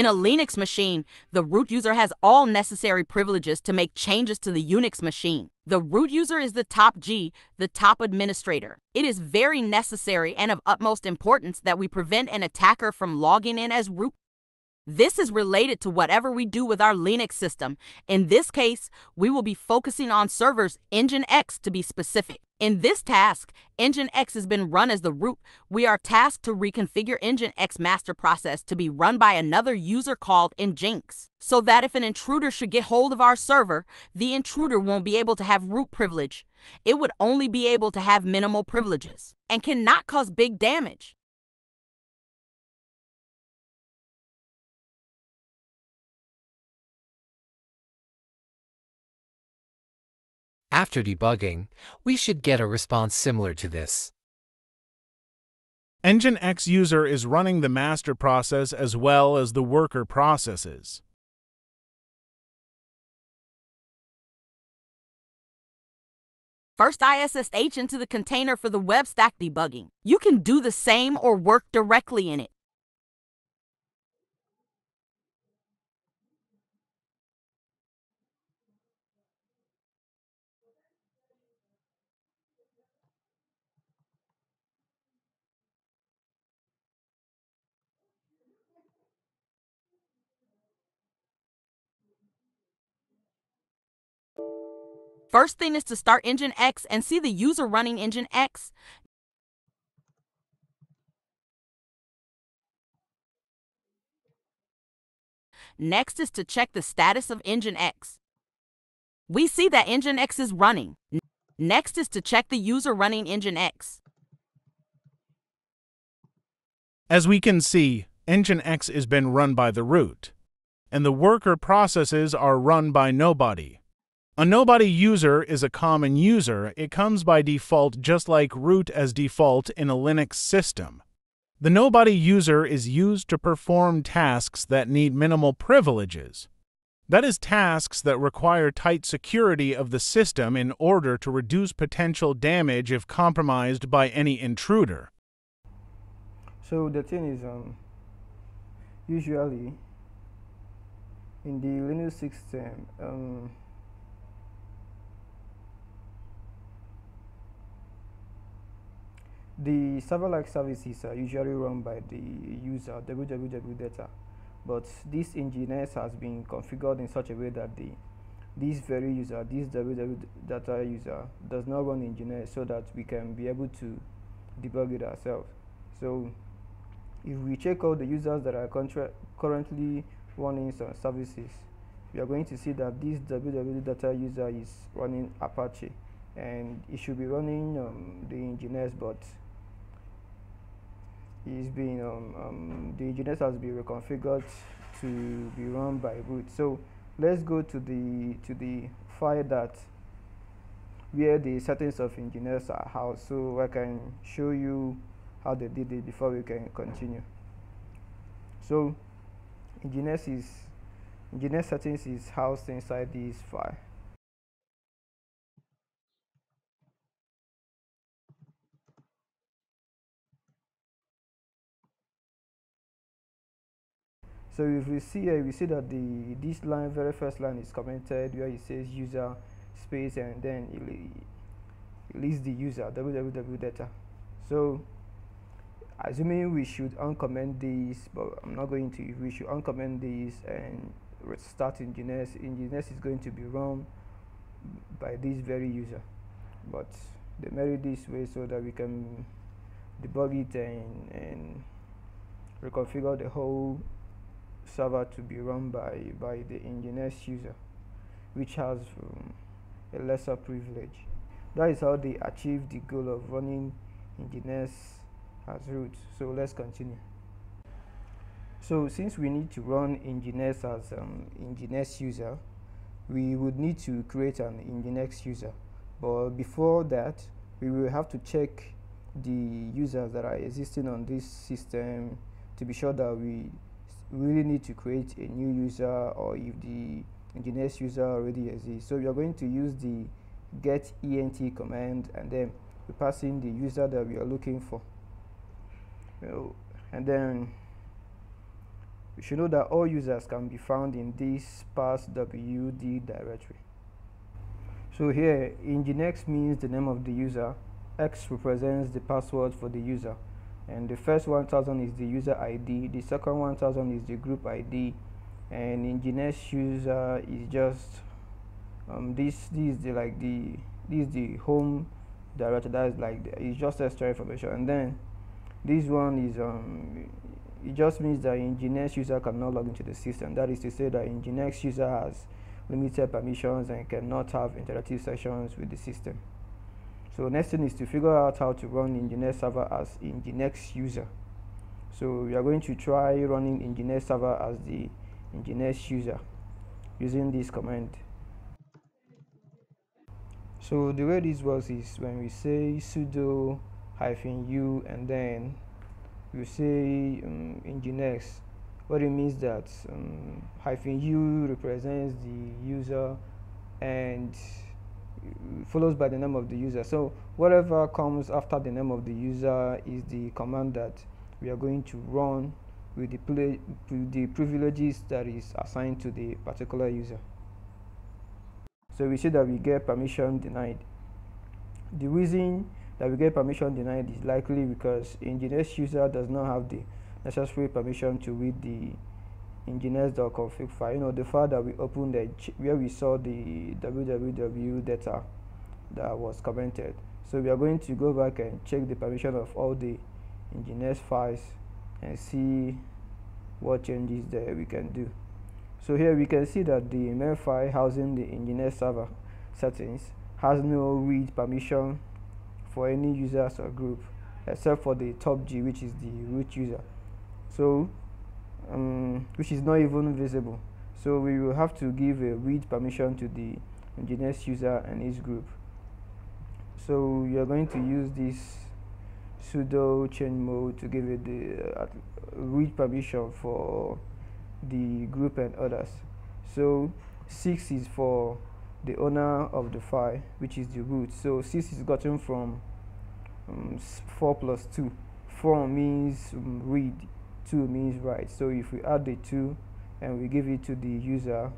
In a Linux machine, the root user has all necessary privileges to make changes to the Unix machine. The root user is the top G, the top administrator. It is very necessary and of utmost importance that we prevent an attacker from logging in as root this is related to whatever we do with our Linux system. In this case, we will be focusing on servers Nginx to be specific. In this task, Nginx has been run as the root. We are tasked to reconfigure Nginx master process to be run by another user called Nginx, so that if an intruder should get hold of our server, the intruder won't be able to have root privilege. It would only be able to have minimal privileges and cannot cause big damage. After debugging, we should get a response similar to this. Nginx user is running the master process as well as the worker processes. First I SSH into the container for the web stack debugging. You can do the same or work directly in it. First thing is to start Nginx and see the user running Nginx. Next is to check the status of Nginx. We see that Nginx is running. Next is to check the user running Nginx. As we can see, Nginx is been run by the root, and the worker processes are run by nobody. A nobody user is a common user. It comes by default just like root as default in a Linux system. The nobody user is used to perform tasks that need minimal privileges. That is tasks that require tight security of the system in order to reduce potential damage if compromised by any intruder. So the thing is, um, usually in the Linux system, um, The server-like services are usually run by the user www data, but this Nginx has been configured in such a way that the this very user, this www data user, does not run Nginx so that we can be able to debug it ourselves. So if we check out the users that are currently running some services, we are going to see that this www data user is running Apache and it should be running um, the Nginx but is being um, um, the Nginx has been reconfigured to be run by root. So let's go to the to the file that where the settings of Nginx are housed so I can show you how they did it before we can continue. So Nginx is Nginx settings is housed inside this file. So if we see here, we see that the this line, very first line is commented where it says user space and then it, it lists the user www data. So assuming we should uncomment this, but I'm not going to, we should uncomment this and start Nginx. Nginx is going to be run by this very user. But they made it this way so that we can debug it and, and reconfigure the whole server to be run by, by the Nginx user, which has um, a lesser privilege. That is how they achieve the goal of running Nginx as root. So let's continue. So since we need to run Nginx as um, Nginx user, we would need to create an Nginx user. But before that, we will have to check the users that are existing on this system to be sure that we really need to create a new user or if the Nginx user already exists. So we are going to use the get ent command and then we pass in the user that we are looking for. and then we should know that all users can be found in this passwd directory. So here, Nginx means the name of the user, X represents the password for the user, and the first 1000 is the user ID, the second 1000 is the group ID, and Nginx user is just um, this this is the like the this is the home directory that is like the, it's just a extra information. And then this one is um it just means that Nginx user cannot log into the system. That is to say that Nginx user has limited permissions and cannot have interactive sessions with the system so next thing is to figure out how to run Nginx server as Nginx user. So we are going to try running Nginx server as the Nginx user using this command. So the way this works is when we say sudo hyphen u and then we say um, nginx what it means that um, hyphen u represents the user and follows by the name of the user so whatever comes after the name of the user is the command that we are going to run with the, the privileges that is assigned to the particular user so we see that we get permission denied. The reason that we get permission denied is likely because the Nginx user does not have the necessary permission to read the nginx.config file. You know, the file that we opened where we saw the www data that was commented. So we are going to go back and check the permission of all the nginx files and see what changes there we can do. So here we can see that the main file housing the Nginx server settings has no read permission for any users or group except for the top G which is the root user. So um, which is not even visible. So we will have to give a read permission to the Nginx user and his group. So you're going to use this sudo change mode to give it the uh, read permission for the group and others so 6 is for the owner of the file which is the root so 6 is gotten from um, 4 plus 2 4 means um, read 2 means write so if we add the 2 and we give it to the user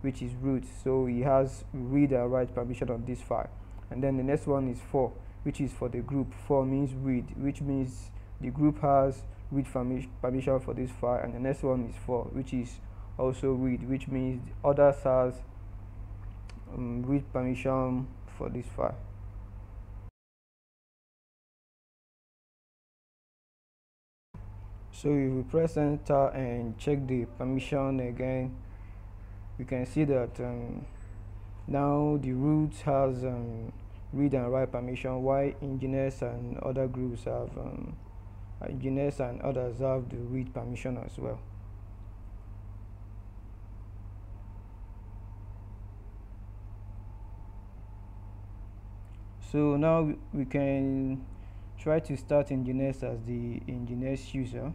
which is root so he has read and write permission on this file. And then the next one is 4 which is for the group. 4 means read which means the group has read permission for this file. And the next one is 4 which is also read which means others has um, read permission for this file so if we press enter and check the permission again we can see that um, now the root has um, read and write permission while Nginx and other groups have um, Nginx and others have the read permission as well. So now we can try to start Nginx as the Nginx user.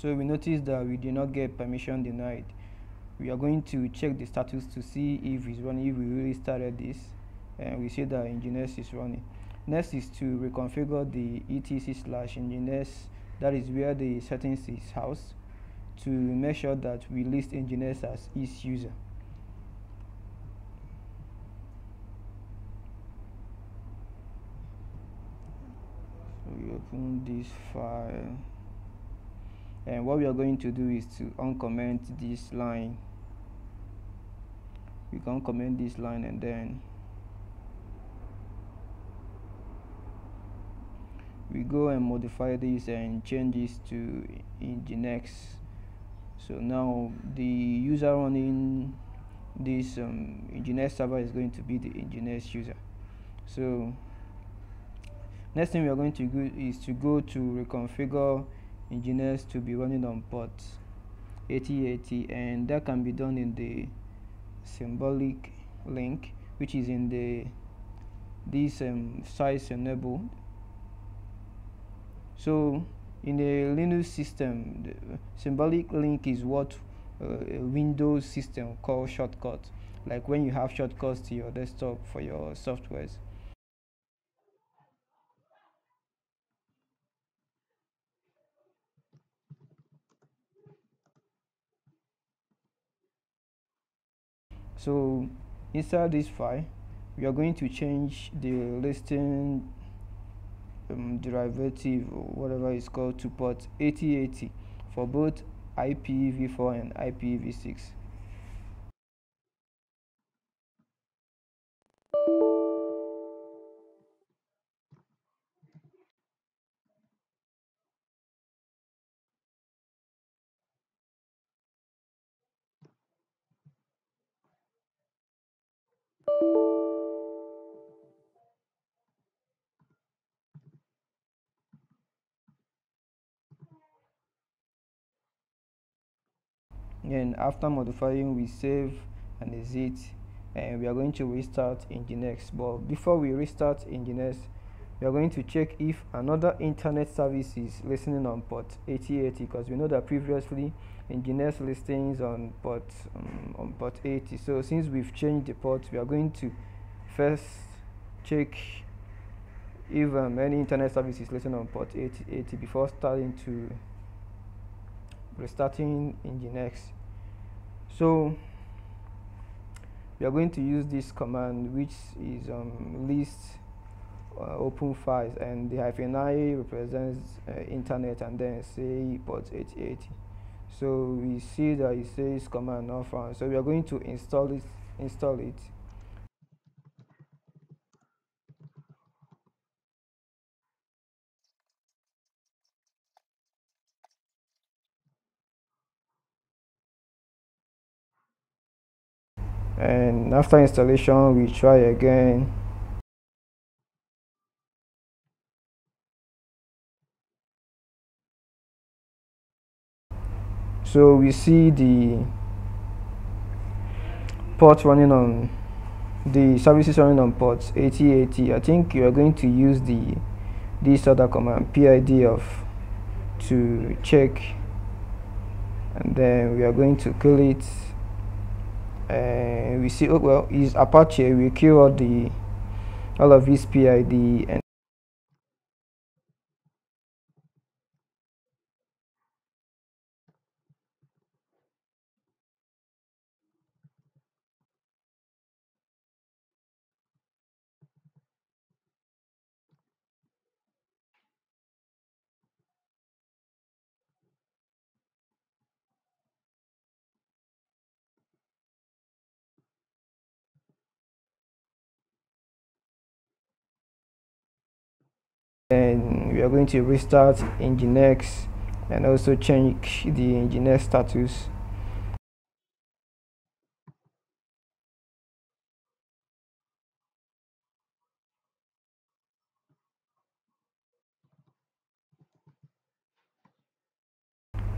So we notice that we did not get permission denied. We are going to check the status to see if it's running if we really started this. And we see that nginx is running. Next is to reconfigure the etc slash nginx that is where the settings is housed to make sure that we list nginx as its user. We open this file and what we are going to do is to uncomment this line. We can comment this line and then we go and modify this and change this to nginx so now the user running this um, nginx server is going to be the nginx user. So next thing we are going to do is to go to reconfigure nginx to be running on port 8080 and that can be done in the symbolic link which is in the this um, sites-enabled. So in a Linux system the symbolic link is what uh, a Windows system called shortcut. Like when you have shortcuts to your desktop for your softwares so inside this file we are going to change the listing um, derivative or whatever it's called to port 8080 for both IPv4 and IPv6 and after modifying we save and exit. And we are going to restart nginx but before we restart nginx we are going to check if another internet service is listening on port 8080 because we know that previously nginx listings on port um, on port 80 so since we've changed the port we are going to first check if um, any internet service is listening on port 8080 before starting to restarting nginx so we are going to use this command which is um, list uh, open files and the hyphen i represents uh, internet and then say port 8080 so we see that it says command not found so we are going to install it install it and after installation we try again. So we see the port running on the services running on ports 8080 i think you are going to use the this other command pid of to check. And then we are going to kill it and we see oh well is apache. We kill all the all of his pid and and we are going to restart nginx and also change the nginx status.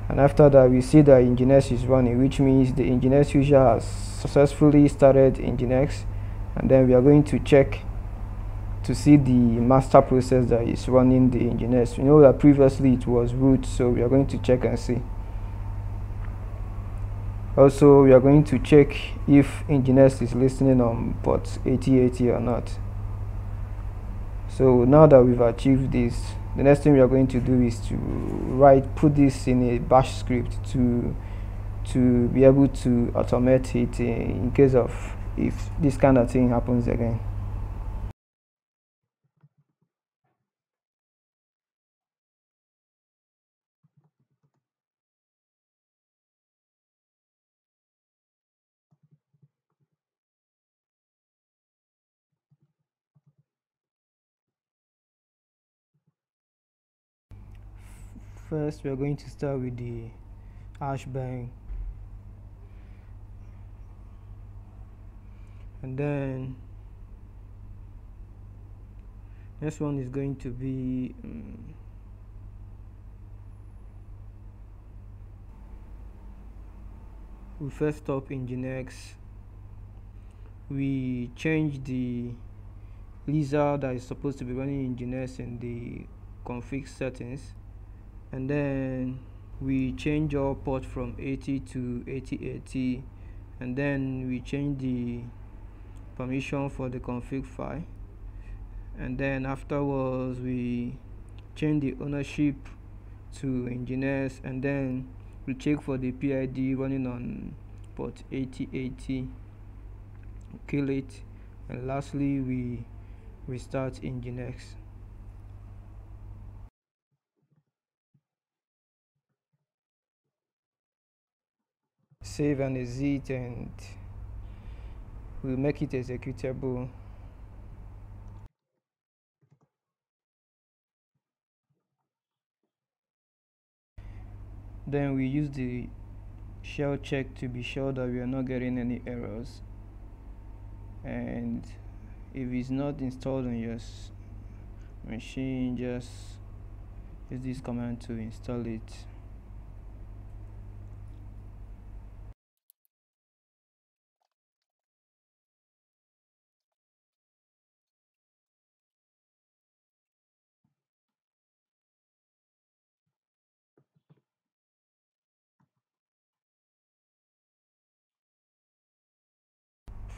And after that we see that nginx is running which means the nginx user has successfully started nginx and then we are going to check to see the master process that is running the nginx. you know that previously it was root so we are going to check and see. Also we are going to check if nginx is listening on port 8080 or not. So now that we've achieved this the next thing we are going to do is to write put this in a bash script to to be able to automate it in case of if this kind of thing happens again first we are going to start with the hashbang and then next one is going to be um, we first stop in nginx we change the lizard that is supposed to be running in nginx in the config settings and then we change our port from 80 to 8080 and then we change the permission for the config file. And then afterwards we change the ownership to nginx. And then we check for the PID running on port 8080 kill it. And lastly we restart nginx save and exit and we'll make it executable. Then we use the shell check to be sure that we are not getting any errors. And if it's not installed on your machine just use this command to install it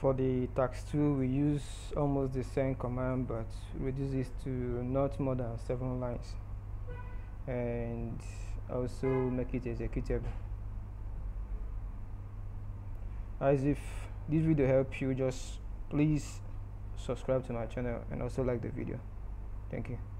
for the tax 2 we use almost the same command but reduce this to not more than seven lines. And also make it executable. As if this video helped you just please subscribe to my channel and also like the video. Thank you